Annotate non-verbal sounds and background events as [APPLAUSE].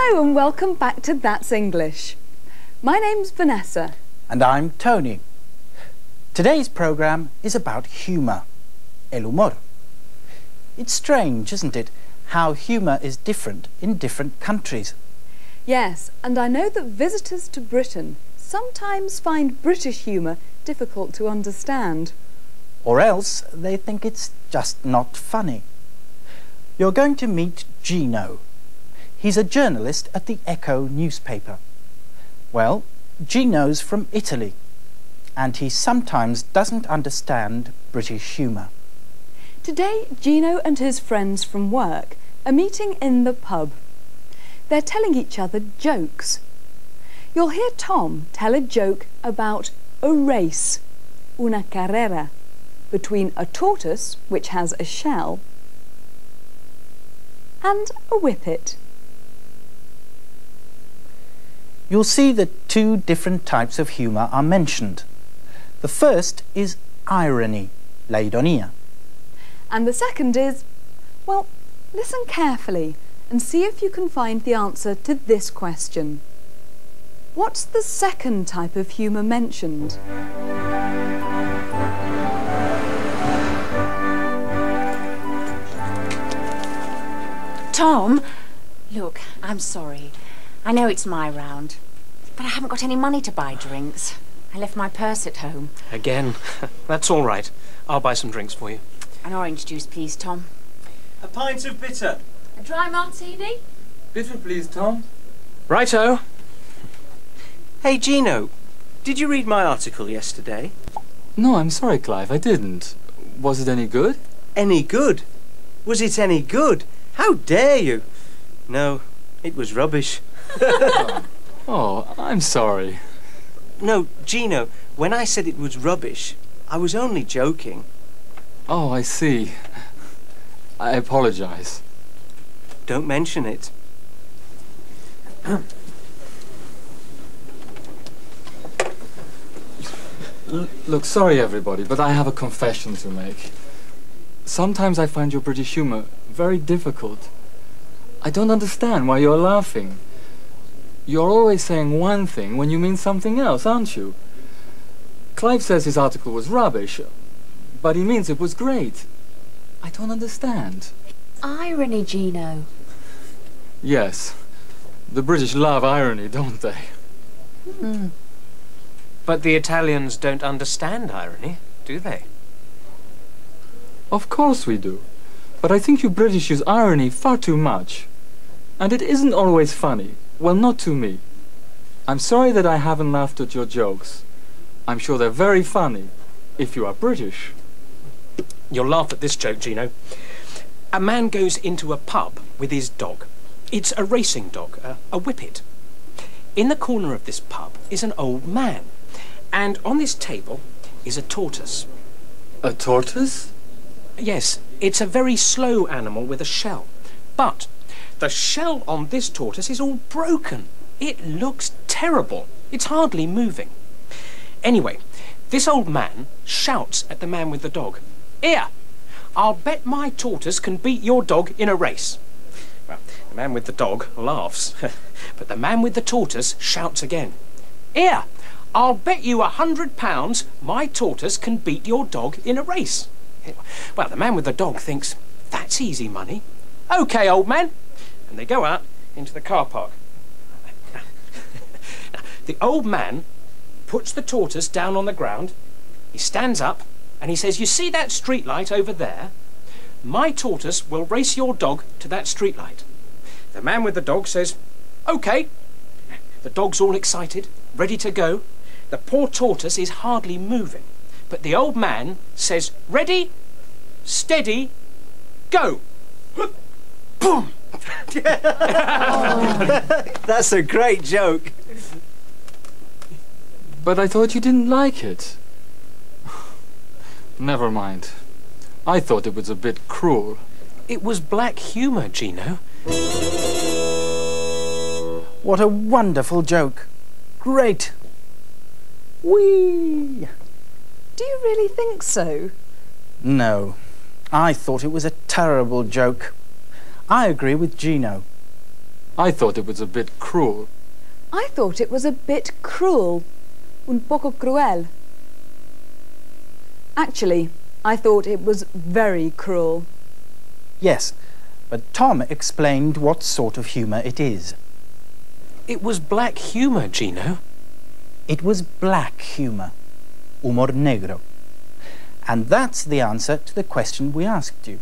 Hello and welcome back to That's English. My name's Vanessa. And I'm Tony. Today's programme is about humour, el humor. It's strange, isn't it, how humour is different in different countries. Yes, and I know that visitors to Britain sometimes find British humour difficult to understand. Or else they think it's just not funny. You're going to meet Gino. He's a journalist at the Echo newspaper. Well, Gino's from Italy, and he sometimes doesn't understand British humour. Today, Gino and his friends from work are meeting in the pub. They're telling each other jokes. You'll hear Tom tell a joke about a race, una carrera, between a tortoise, which has a shell, and a whippet. You'll see that two different types of humour are mentioned. The first is irony, la ironía. And the second is, well, listen carefully and see if you can find the answer to this question. What's the second type of humour mentioned? Tom, look, I'm sorry. I know it's my round, but I haven't got any money to buy drinks. I left my purse at home. Again? [LAUGHS] That's all right. I'll buy some drinks for you. An orange juice, please, Tom. A pint of bitter. A dry martini? Bitter, please, Tom. Righto. Hey, Gino, did you read my article yesterday? No, I'm sorry, Clive, I didn't. Was it any good? Any good? Was it any good? How dare you? No, it was rubbish. [LAUGHS] Oh, I'm sorry. No, Gino, when I said it was rubbish, I was only joking. Oh, I see. I apologize. Don't mention it. Look, sorry everybody, but I have a confession to make. Sometimes I find your British humor very difficult. I don't understand why you're laughing. You're always saying one thing when you mean something else, aren't you? Clive says his article was rubbish, but he means it was great. I don't understand. Irony, Gino. Yes, the British love irony, don't they? Hmm. But the Italians don't understand irony, do they? Of course we do. But I think you British use irony far too much. And it isn't always funny. Well, not to me. I'm sorry that I haven't laughed at your jokes. I'm sure they're very funny, if you are British. You'll laugh at this joke, Gino. A man goes into a pub with his dog. It's a racing dog, a, a whippet. In the corner of this pub is an old man. And on this table is a tortoise. A tortoise? Yes, it's a very slow animal with a shell. But the shell on this tortoise is all broken. It looks terrible. It's hardly moving. Anyway, this old man shouts at the man with the dog. Here, I'll bet my tortoise can beat your dog in a race. Well, the man with the dog laughs, [LAUGHS] but the man with the tortoise shouts again. Here, I'll bet you a hundred pounds my tortoise can beat your dog in a race. Well, the man with the dog thinks, that's easy money. OK, old man. And they go out into the car park. The old man puts the tortoise down on the ground. He stands up and he says, You see that street light over there? My tortoise will race your dog to that street light. The man with the dog says, OK. The dog's all excited, ready to go. The poor tortoise is hardly moving. But the old man says, Ready, steady, go. Boom! [LAUGHS] That's a great joke. But I thought you didn't like it. Never mind. I thought it was a bit cruel. It was black humour, Gino. What a wonderful joke. Great. Whee! Do you really think so? No, I thought it was a terrible joke. I agree with Gino. I thought it was a bit cruel. I thought it was a bit cruel. Un poco cruel. Actually, I thought it was very cruel. Yes, but Tom explained what sort of humour it is. It was black humour, Gino. It was black humour. Humor negro. And that's the answer to the question we asked you.